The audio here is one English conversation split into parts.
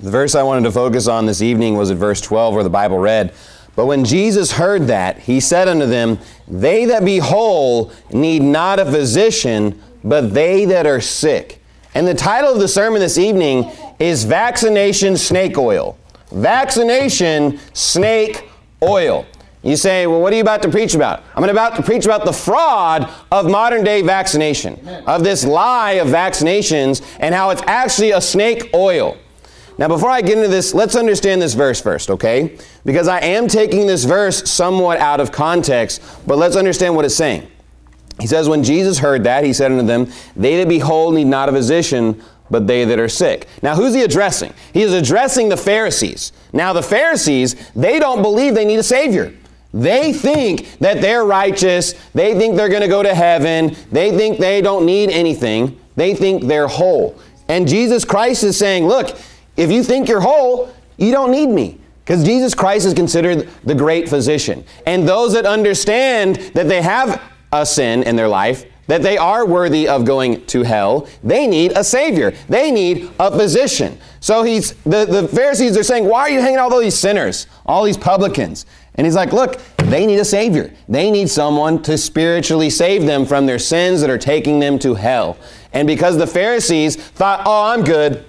The verse I wanted to focus on this evening was at verse 12 where the Bible read, But when Jesus heard that, he said unto them, They that be whole need not a physician, but they that are sick. And the title of the sermon this evening is Vaccination Snake Oil. Vaccination Snake Oil. You say, well, what are you about to preach about? I'm about to preach about the fraud of modern day vaccination, Amen. of this lie of vaccinations, and how it's actually a snake oil. Now, before I get into this, let's understand this verse first, okay? Because I am taking this verse somewhat out of context, but let's understand what it's saying. He says, When Jesus heard that, he said unto them, They that be whole need not a physician, but they that are sick. Now, who's he addressing? He is addressing the Pharisees. Now, the Pharisees, they don't believe they need a Savior. They think that they're righteous. They think they're going to go to heaven. They think they don't need anything. They think they're whole. And Jesus Christ is saying, Look, if you think you're whole, you don't need me. Because Jesus Christ is considered the great physician. And those that understand that they have a sin in their life, that they are worthy of going to hell, they need a Savior. They need a physician. So he's the, the Pharisees are saying, Why are you hanging out with all these sinners, all these publicans? And he's like, Look, they need a Savior. They need someone to spiritually save them from their sins that are taking them to hell. And because the Pharisees thought, Oh, I'm good.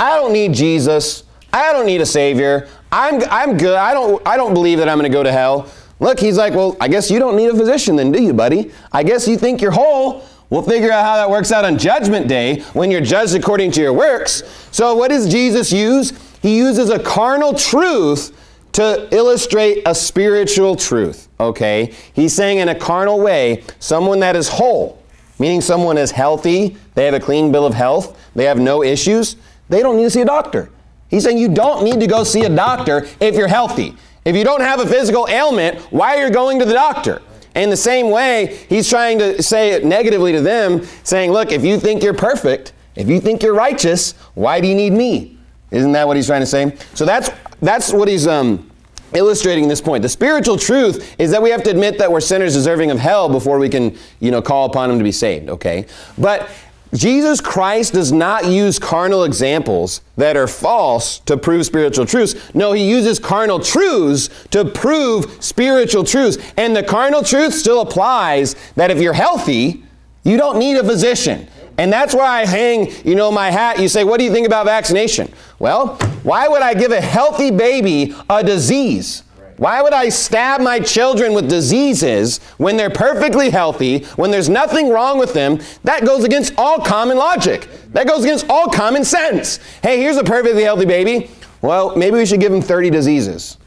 I don't need Jesus. I don't need a Savior. I'm, I'm good. I don't, I don't believe that I'm going to go to hell. Look, he's like, well, I guess you don't need a physician then, do you, buddy? I guess you think you're whole. We'll figure out how that works out on Judgment Day when you're judged according to your works. So, what does Jesus use? He uses a carnal truth to illustrate a spiritual truth, okay? He's saying in a carnal way, someone that is whole, meaning someone is healthy, they have a clean bill of health, they have no issues, they don't need to see a doctor. He's saying you don't need to go see a doctor if you're healthy. If you don't have a physical ailment, why are you going to the doctor? In the same way, he's trying to say it negatively to them, saying, Look, if you think you're perfect, if you think you're righteous, why do you need me? Isn't that what he's trying to say? So that's that's what he's um, illustrating this point. The spiritual truth is that we have to admit that we're sinners deserving of hell before we can, you know, call upon him to be saved, okay? But Jesus Christ does not use carnal examples that are false to prove spiritual truths. No, he uses carnal truths to prove spiritual truths. And the carnal truth still applies that if you're healthy, you don't need a physician. And that's why I hang, you know, my hat. You say, what do you think about vaccination? Well, why would I give a healthy baby a disease? Why would I stab my children with diseases when they're perfectly healthy, when there's nothing wrong with them? That goes against all common logic. That goes against all common sense. Hey, here's a perfectly healthy baby. Well, maybe we should give him 30 diseases.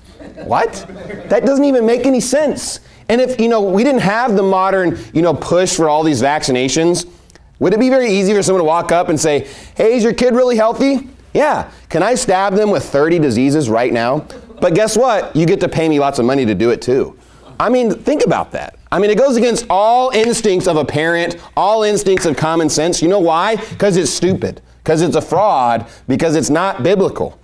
What? That doesn't even make any sense. And if, you know, we didn't have the modern, you know, push for all these vaccinations, would it be very easy for someone to walk up and say, hey, is your kid really healthy? Yeah. Can I stab them with 30 diseases right now? But guess what? You get to pay me lots of money to do it too. I mean, think about that. I mean, it goes against all instincts of a parent, all instincts of common sense. You know why? Because it's stupid, because it's a fraud, because it's not biblical.